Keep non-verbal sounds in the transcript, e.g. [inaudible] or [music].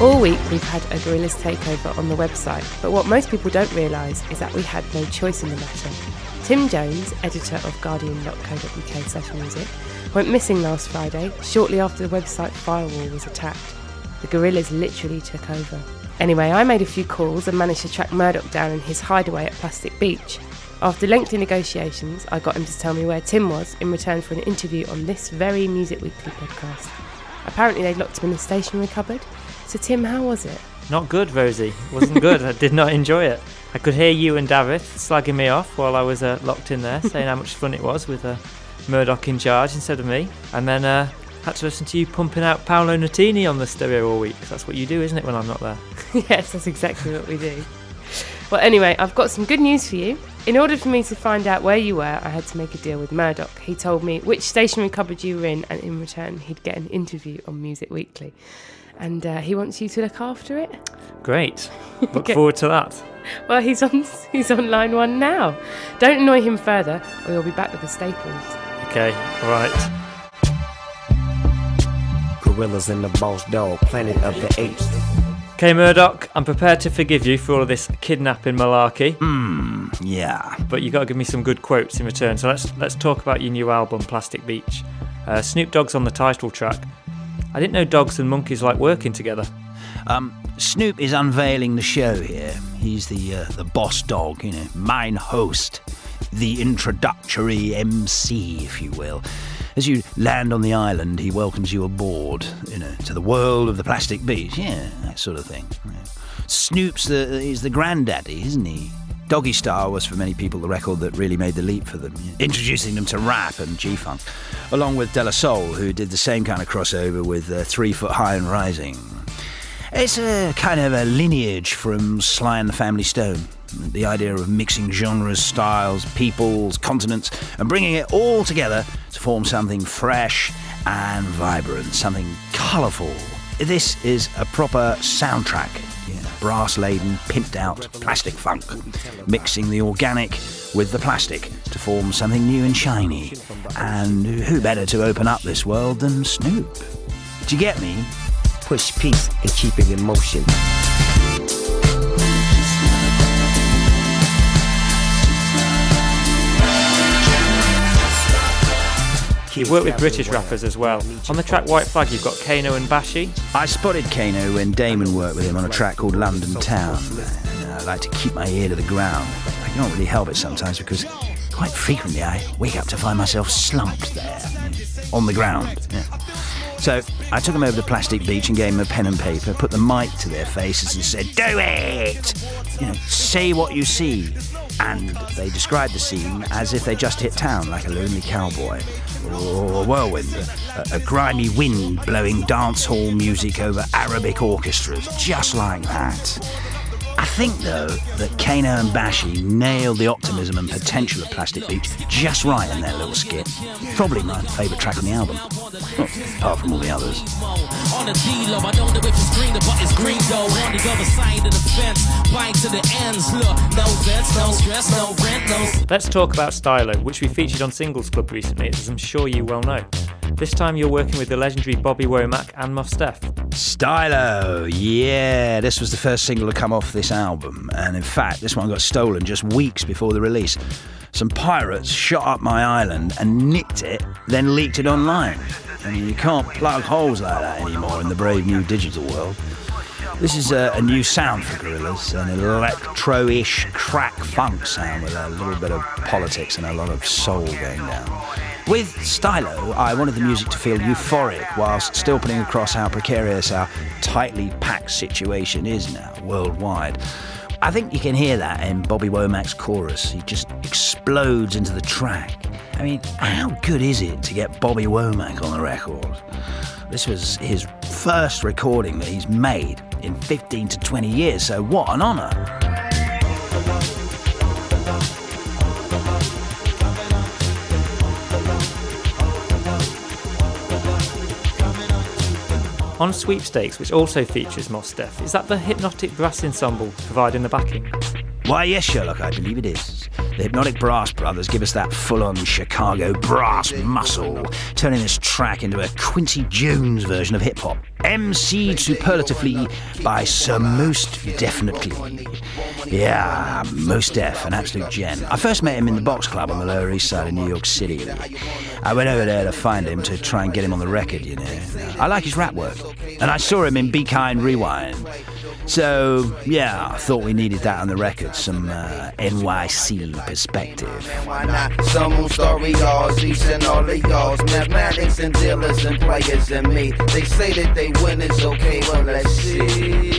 All week we've had a Gorillaz takeover on the website, but what most people don't realise is that we had no choice in the matter. Tim Jones, editor of guardian.co.uk slash music, went missing last Friday, shortly after the website firewall was attacked. The Gorillaz literally took over. Anyway, I made a few calls and managed to track Murdoc down in his hideaway at Plastic Beach. After lengthy negotiations, I got him to tell me where Tim was in return for an interview on this very Music Weekly podcast. Apparently, they'd locked him in the stationery cupboard. So, Tim, how was it? Not good, Rosie. Wasn't good. I did not enjoy it. I could hear you and David slagging me off while I was uh, locked in there, saying how much fun it was with uh, Murdoc in charge instead of me. And then uh, had to listen to you pumping out Paolo Nutini on the stereo all week. That's what you do, isn't it, when I'm not there? [laughs] yes, that's exactly what we do. Well, anyway, I've got some good news for you. In order for me to find out where you were, I had to make a deal with Murdoc. He told me which stationery cupboard you were in, and in return, he'd get an interview on Music Weekly. And uh, he wants you to look after it. Great. [laughs] Look Okay. forward to that. Well, he's on [laughs] he's on line one now. Don't annoy him further, or he'll be back with the staples. Okay, all right. Gorillas in the boss dog, planet of the apes. Okay, Murdoc, I'm prepared to forgive you for all of this kidnapping malarkey, Hmm, Yeah. but you got to give me some good quotes in return. So let's let's talk about your new album, Plastic Beach. Uh, Snoop Dogg's on the title track. I didn't know dogs and monkeys like working together. Um, Snoop is unveiling the show here. He's the uh, the boss dog, you know, main host, the introductory MC, if you will. As you land on the island, he welcomes you aboard, you know, to the world of the plastic beach. Yeah, that sort of thing. Yeah. Snoop's the is the granddaddy, isn't he? Doggystyle was for many people the record that really made the leap for them, introducing them to rap and G-funk, along with De La Soul, who did the same kind of crossover with uh, Three Foot High and Rising. It's a kind of a lineage from Sly and the Family Stone. The idea of mixing genres, styles, peoples, continents, and bringing it all together to form something fresh and vibrant, something colourful. This is a proper soundtrack. Brass laden, pimped out plastic funk, mixing the organic with the plastic to form something new and shiny. And who better to open up this world than Snoop? Do you get me? Push peace and keep it in motion. You've worked with British rappers as well. On the track White Flag, you've got Kano and Bashy. I spotted Kano when Damon worked with him on a track called London Town. And uh, I like to keep my ear to the ground. I can't really help it sometimes because quite frequently I wake up to find myself slumped there, on the ground. yeah. So I took them over to Plastic Beach and gave them a pen and paper, put the mic to their faces and said, Do it! You know, say what you see. And they describe the scene as if they just hit town like a lonely cowboy or a whirlwind, a, a grimy wind blowing dance hall music over Arabic orchestras, just like that. I think, though, that Kano and Bashy nailed the optimism and potential of Plastic Beach just right in their little skit. Probably my favourite track on the album, Well, apart from all the others. On the D-Lo, I don't know if it's green, but it's green though. On the other side of the fence, bite to the ends. Look, no vents, no stress, no rent, no Let's talk about Stylo, which we featured on Singles Club recently, as I'm sure you well know. This time you're working with the legendary Bobby Womack and Mos Def. Stylo, yeah, this was the first single to come off this album, and in fact, this one got stolen just weeks before the release. Some pirates shot up my island and nicked it, then leaked it online. I mean, you can't plug holes like that anymore in the brave new digital world. This is a, a new sound for Gorillaz, an electro-ish crack funk sound with a little bit of politics and a lot of soul going down. With Stylo, I wanted the music to feel euphoric whilst still putting across how precarious our tightly packed situation is now worldwide. I think you can hear that in Bobby Womack's chorus. He just explodes into the track. I mean, how good is it to get Bobby Womack on the record? This was his first recording that he's made in 15 to 20 years, so what an honour. On Sweepstakes, which also features Mos Def, is that the hypnotic brass ensemble providing the backing? Why, yes, Sherlock, I believe it is. The Hypnotic Brass Brothers give us that full on Chicago brass muscle, turning this track into a Quincy Jones version of hip hop. MC'd superlatively by Sir Most Definitely. Yeah, Most Def, an absolute gen. I first met him in the Box Club on the Lower East Side of New York City. I went over there to find him to try and get him on the record, you know. I like his rap work. And I saw him in Be Kind Rewind. So, yeah, I thought we needed that on the record, some uh, NYC perspective. Some story y'all, each and all mathematics and dealers and players and me. They say that they win okay, well let's see.